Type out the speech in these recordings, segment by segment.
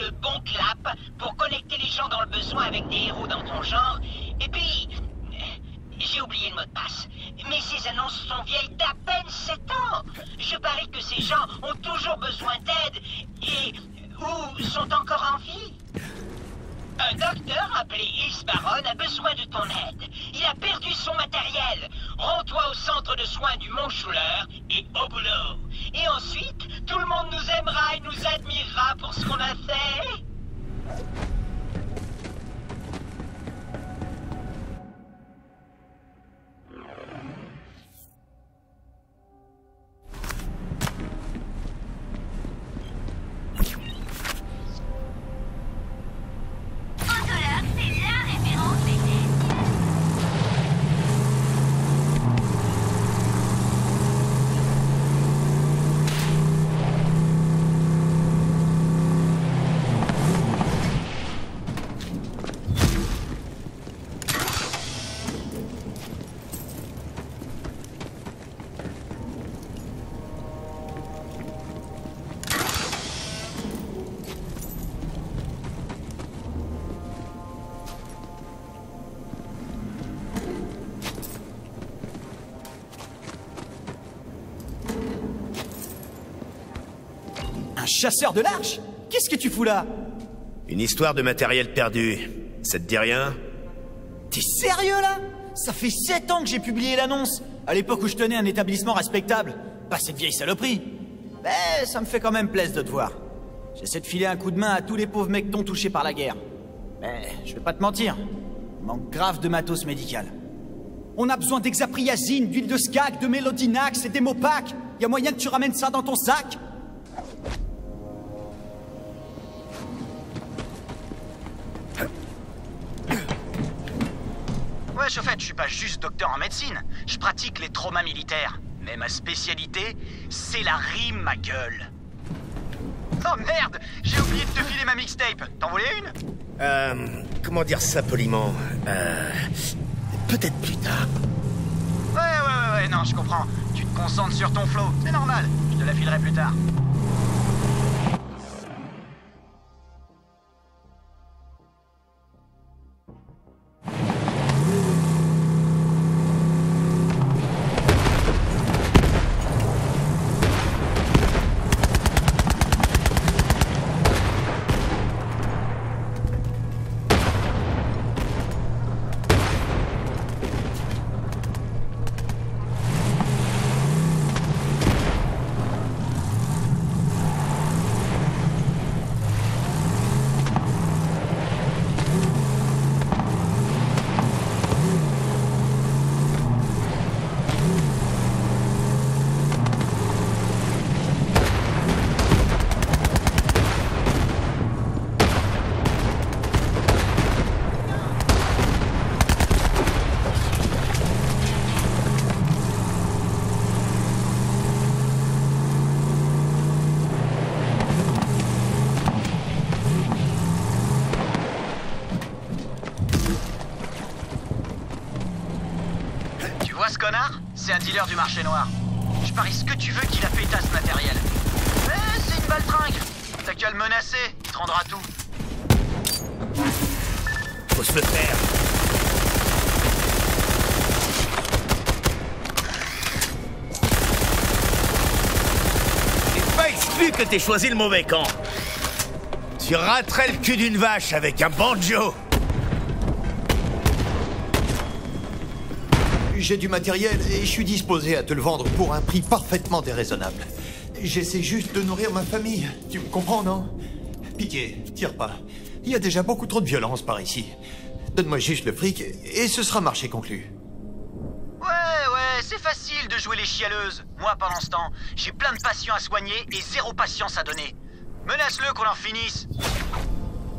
le bon clap pour connecter les gens dans le besoin avec des héros dans ton genre. Et puis, j'ai oublié le mot de passe. Mais ces annonces sont vieilles d'à peine 7 ans. Je parie que ces gens ont toujours besoin d'aide et ou sont encore en vie. Un docteur appelé Ilse Baron a besoin de ton aide. Il a perdu son matériel. Rends-toi au centre de soins du Mont Schuller et au boulot. Et ensuite, tout le monde nous aimera et nous admirera pour ce qu'on a fait. Un chasseur de l'arche Qu'est-ce que tu fous là Une histoire de matériel perdu. Ça te dit rien T'es sérieux là Ça fait 7 ans que j'ai publié l'annonce À l'époque où je tenais un établissement respectable Pas cette vieille saloperie Mais ça me fait quand même plaisir de te voir. J'essaie de filer un coup de main à tous les pauvres mectons touchés par la guerre. Mais je vais pas te mentir, il manque grave de matos médical. On a besoin d'hexapriazine, d'huile de skag, de mélodinax et d'hémopac. Y a moyen que tu ramènes ça dans ton sac Ouais, au fait, je suis pas juste docteur en médecine. Je pratique les traumas militaires. Mais ma spécialité, c'est la rime, ma gueule. Oh merde J'ai oublié de te filer ma mixtape. T'en voulais une? Euh. Comment dire ça poliment? Euh. Peut-être plus tard. Ouais, ouais, ouais, ouais, non, je comprends. Tu te concentres sur ton flow. C'est normal. Je te la filerai plus tard. Vois ce connard? C'est un dealer du marché noir. Je parie ce que tu veux qu'il a pétasse ce matériel. Mais c'est une baltringue T'as qu'à le menacer, il te rendra tout. Faut se le faire. C'est pas exclu que t'aies choisi le mauvais camp. Tu raterais le cul d'une vache avec un banjo. J'ai du matériel et je suis disposé à te le vendre pour un prix parfaitement déraisonnable. J'essaie juste de nourrir ma famille. Tu me comprends, non? Pitié, tire pas. Il y a déjà beaucoup trop de violence par ici. Donne-moi juste le fric et ce sera marché conclu. Ouais, ouais, c'est facile de jouer les chialeuses. Moi, pendant ce temps, j'ai plein de patients à soigner et zéro patience à donner. Menace-le qu'on en finisse.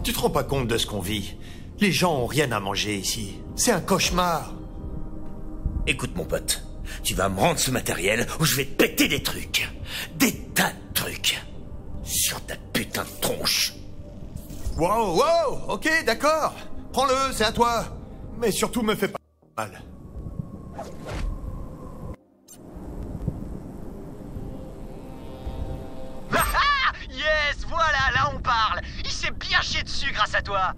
Tu te rends pas compte de ce qu'on vit Les gens ont rien à manger ici. C'est un cauchemar. Écoute mon pote, tu vas me rendre ce matériel ou je vais te péter des trucs. Des tas de trucs. Sur ta putain de tronche. Wow, wow, ok, d'accord. Prends-le, c'est à toi. Mais surtout, me fais pas mal. Yes, voilà, là on parle. Il s'est faire chier dessus grâce à toi.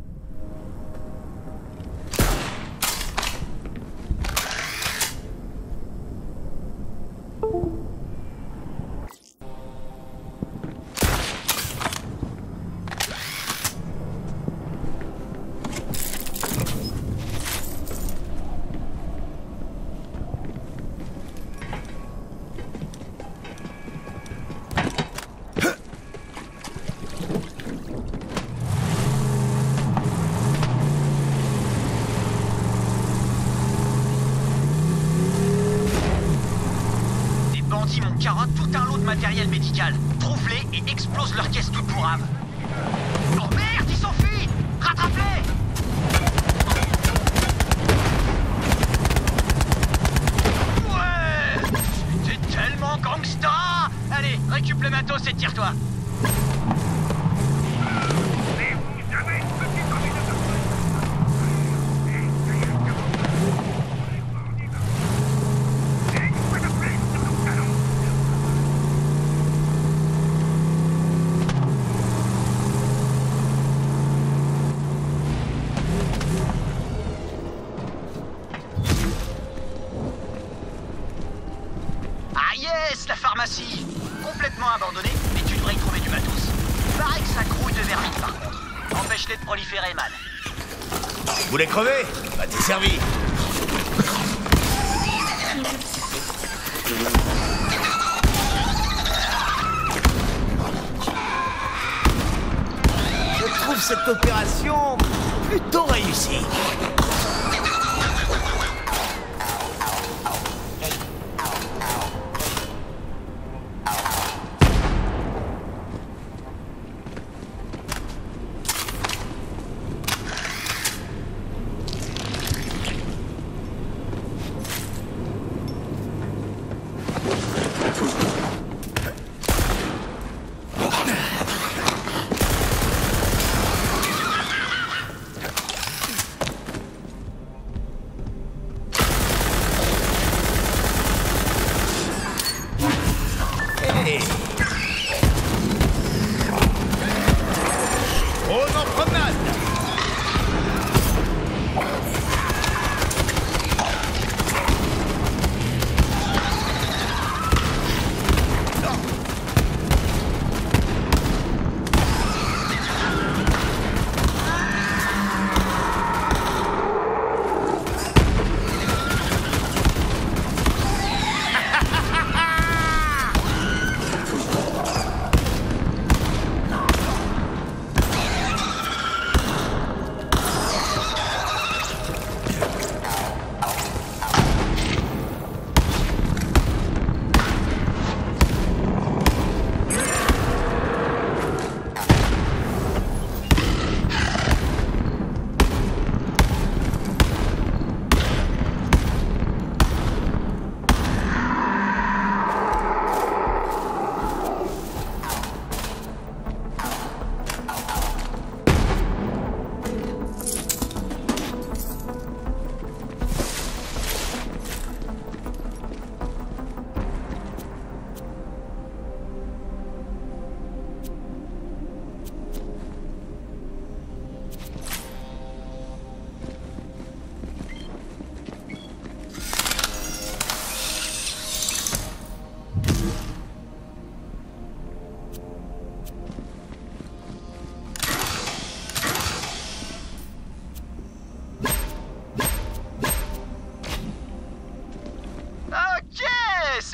Trouve-les et explose leur caisse toute pourrave. Vous voulez crever Bah t'es servi. Je trouve cette opération plutôt réussie.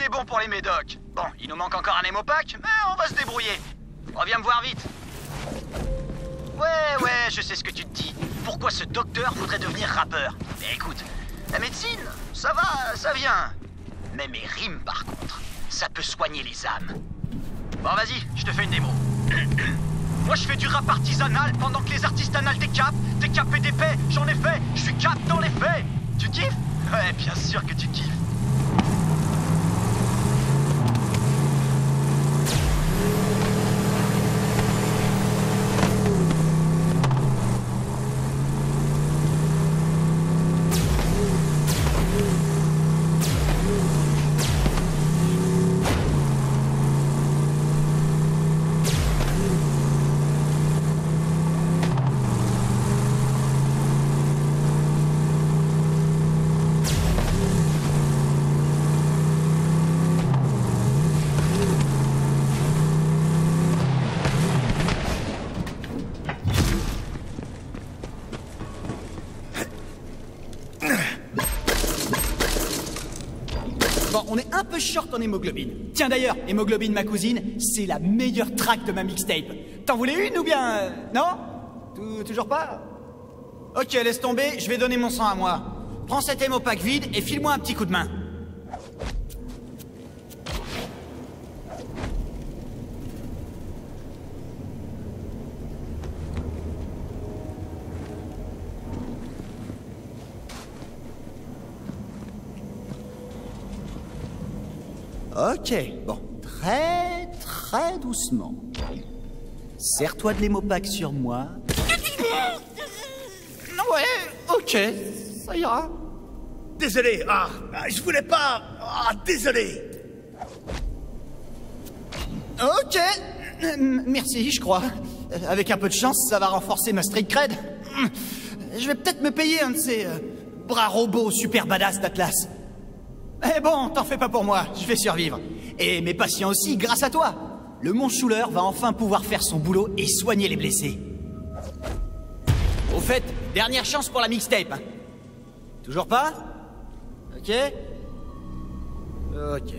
Bon pour les médocs. Bon, il nous manque encore un hémopack, mais on va se débrouiller. Reviens me voir vite. Ouais, ouais, je sais ce que tu te dis. Pourquoi ce docteur voudrait devenir rappeur Mais écoute, la médecine, ça va, ça vient. Mais mes rimes, par contre, ça peut soigner les âmes. Bon, vas-y, je te fais une démo. Moi, je fais du rap artisanal pendant que les artistes anal décapent. Décapent et d'épais, j'en ai fait. Je suis cap dans les faits. Tu kiffes? Ouais, bien sûr que tu kiffes. Un peu short en hémoglobine. Tiens d'ailleurs, hémoglobine ma cousine, c'est la meilleure track de ma mixtape. T'en voulais une ou bien... euh, non? Tou- Toujours pas? Ok, laisse tomber, je vais donner mon sang à moi. Prends cet hémopack vide et file-moi un petit coup de main. Ok, bon, très très doucement. Serre-toi de l'hémopack sur moi. Ouais, ok, ça ira. Désolé, ah, je voulais pas. Ah, désolé. Ok, merci, je crois. Avec un peu de chance, ça va renforcer ma street cred. Je vais peut-être me payer un de ces euh, bras robots super badass d'Atlas. Eh bon, t'en fais pas pour moi, je vais survivre. Et mes patients aussi, grâce à toi. Le Mont va enfin pouvoir faire son boulot et soigner les blessés. Au fait, dernière chance pour la mixtape. Toujours pas? Ok Ok.